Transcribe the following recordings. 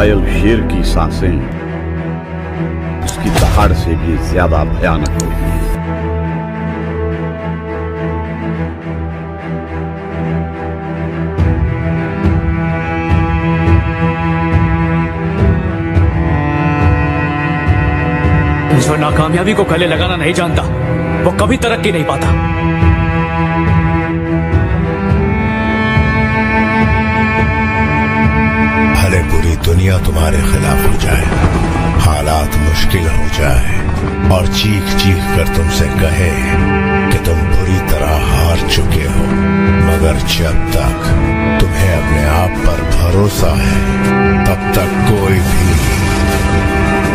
घायल शेर की साँसें, उसकी दहाड़ से भी ज़्यादा भयानक हैं। जो नाकामयाबी को गले लगाना नहीं जानता। वो कभी तरक्की नहीं पाता। दुनिया तुम्हारे खिलाफ हो जाए। हालात मुश्किल हो जाए। और चीख चीख कर तुमसे कहे कि तुम बुरी तरह हार चुके हो। मगर जब तक तुम्हें अपने आप पर भरोसा है, तब तक कोई भी,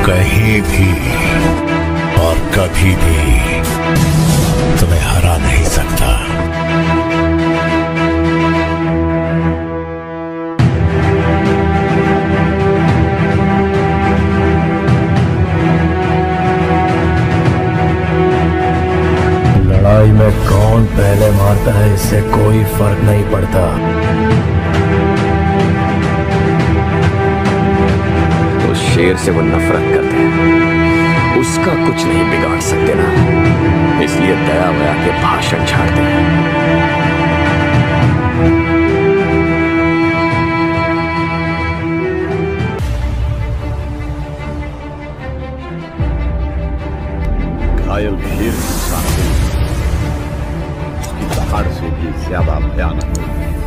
कहीं भी और कभी भी तुम्हें हरा नहीं सकता। कौन पहले मारता है, इससे कोई फ़र्क नहीं पड़ता। उस शेर से वो नफरत करते हैं। उसका कुछ नहीं बिगाड़ सकते ना। इसलिए दया वया के भाषण झाड़ते हैं। घायल शेर की ज़्यादा भयानक